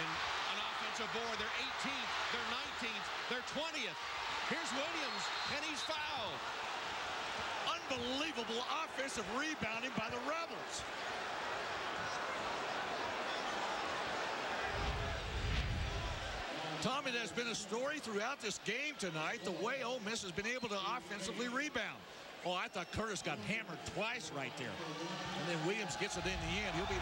an offensive board. They're 18th. They're 19th. They're 20th. Here's Williams, and he's fouled. Unbelievable offensive rebounding by the Rebels. Tommy, that's been a story throughout this game tonight, the way Ole Miss has been able to offensively rebound. Oh, I thought Curtis got hammered twice right there. And then Williams gets it in the end. He'll be